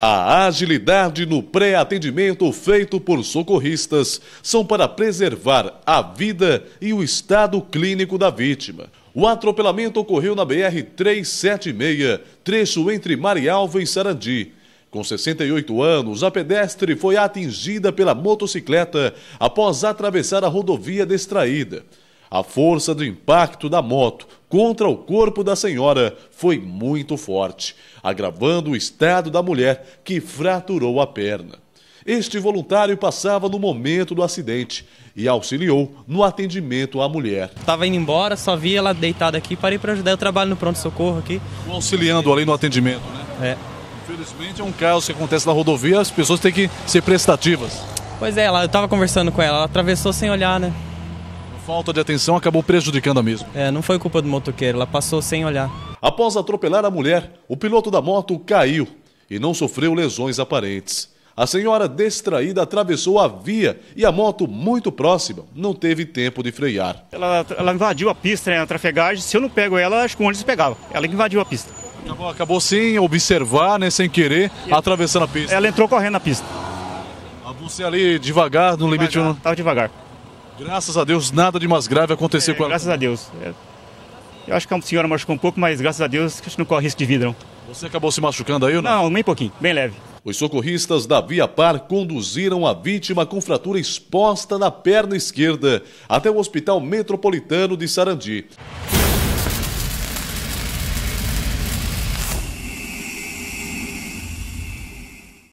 A agilidade no pré-atendimento feito por socorristas são para preservar a vida e o estado clínico da vítima. O atropelamento ocorreu na BR-376, trecho entre Marialva e Sarandi. Com 68 anos, a pedestre foi atingida pela motocicleta após atravessar a rodovia distraída. A força do impacto da moto contra o corpo da senhora foi muito forte, agravando o estado da mulher que fraturou a perna. Este voluntário passava no momento do acidente e auxiliou no atendimento à mulher. Estava indo embora, só vi ela deitada aqui, parei para ajudar. Eu trabalho no pronto-socorro aqui. Auxiliando ali no atendimento, né? É. Infelizmente é um caso que acontece na rodovia, as pessoas têm que ser prestativas. Pois é, eu estava conversando com ela, ela atravessou sem olhar, né? Falta de atenção acabou prejudicando a mesma. É, não foi culpa do motoqueiro, ela passou sem olhar. Após atropelar a mulher, o piloto da moto caiu e não sofreu lesões aparentes. A senhora distraída atravessou a via e a moto muito próxima não teve tempo de frear. Ela, ela invadiu a pista né, na trafegagem. Se eu não pego ela, acho que o ônibus pegava. Ela invadiu a pista. Acabou, acabou sem observar, né, sem querer, e atravessando a pista. Ela entrou correndo na pista. A você ali devagar, no limite... Devagar, Tava devagar. Graças a Deus, nada de mais grave aconteceu é, com ela. Graças a Deus. É. Eu acho que a senhora machucou um pouco, mas graças a Deus a gente não corre risco de vida, não. Você acabou se machucando aí ou não? Não, nem pouquinho, bem leve. Os socorristas da Via Par conduziram a vítima com fratura exposta na perna esquerda até o Hospital Metropolitano de Sarandi.